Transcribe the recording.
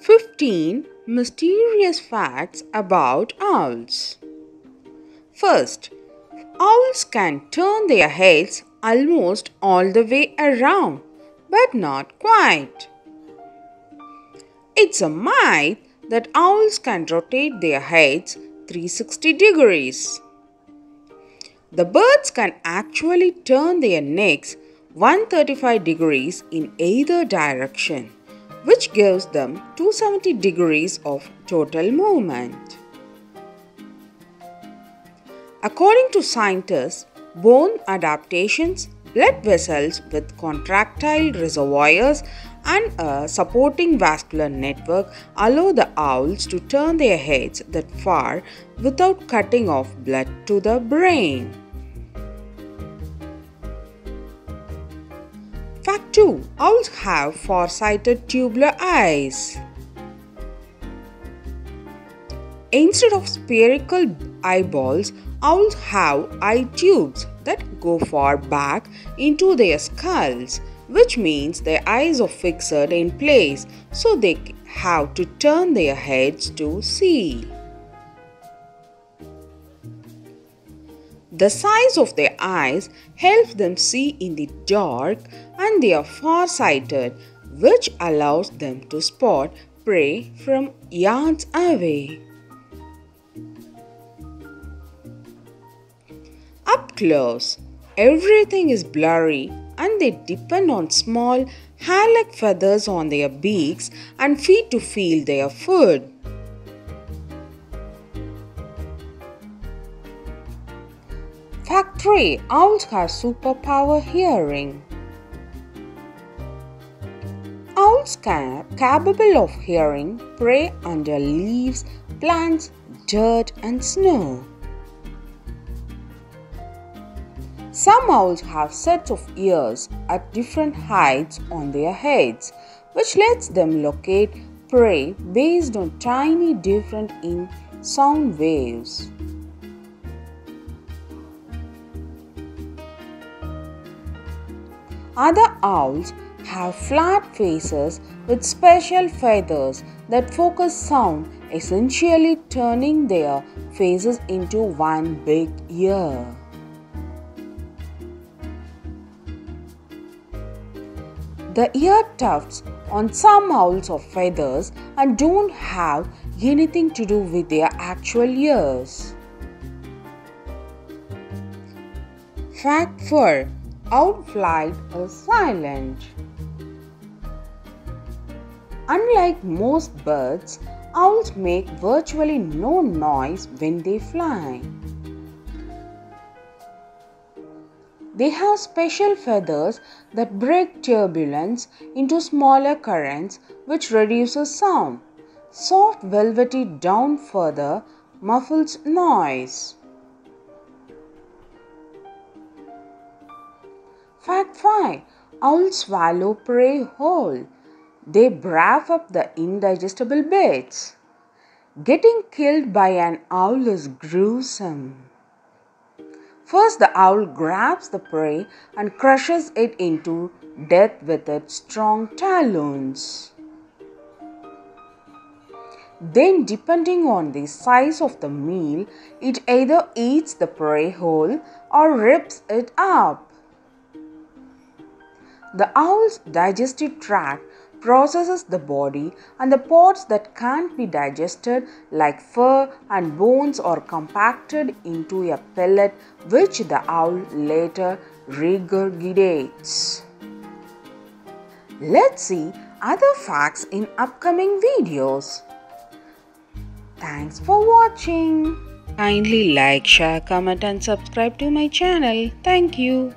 15 mysterious facts about owls. First, owls can turn their heads almost all the way around, but not quite. It's a myth that owls can rotate their heads 360 degrees. The birds can actually turn their necks 135 degrees in either direction which gives them 270 degrees of total movement. According to scientists, bone adaptations, blood vessels with contractile reservoirs and a supporting vascular network allow the owls to turn their heads that far without cutting off blood to the brain. Fact 2. Owls have far-sighted tubular eyes. Instead of spherical eyeballs, owls have eye tubes that go far back into their skulls, which means their eyes are fixed in place so they have to turn their heads to see. The size of their eyes helps them see in the dark and they are far-sighted which allows them to spot prey from yards away. Up close, everything is blurry and they depend on small hair-like feathers on their beaks and feet to feel their food. Fact 3 Owls have superpower hearing. Owls are capable of hearing prey under leaves, plants, dirt, and snow. Some owls have sets of ears at different heights on their heads, which lets them locate prey based on tiny difference in sound waves. Other owls have flat faces with special feathers that focus sound, essentially turning their faces into one big ear. The ear tufts on some owls are feathers and don't have anything to do with their actual ears. Fact 4 Owl flight is silent. Unlike most birds, owls make virtually no noise when they fly. They have special feathers that break turbulence into smaller currents which reduces sound. Soft velvety down further muffles noise. Fact 5 Owls swallow prey whole. They braff up the indigestible bits. Getting killed by an owl is gruesome. First, the owl grabs the prey and crushes it into death with its strong talons. Then, depending on the size of the meal, it either eats the prey whole or rips it up. The owl's digestive tract processes the body and the parts that can't be digested like fur and bones are compacted into a pellet which the owl later regurgitates. Let's see other facts in upcoming videos. Thanks for watching. Kindly like, share, comment and subscribe to my channel. Thank you.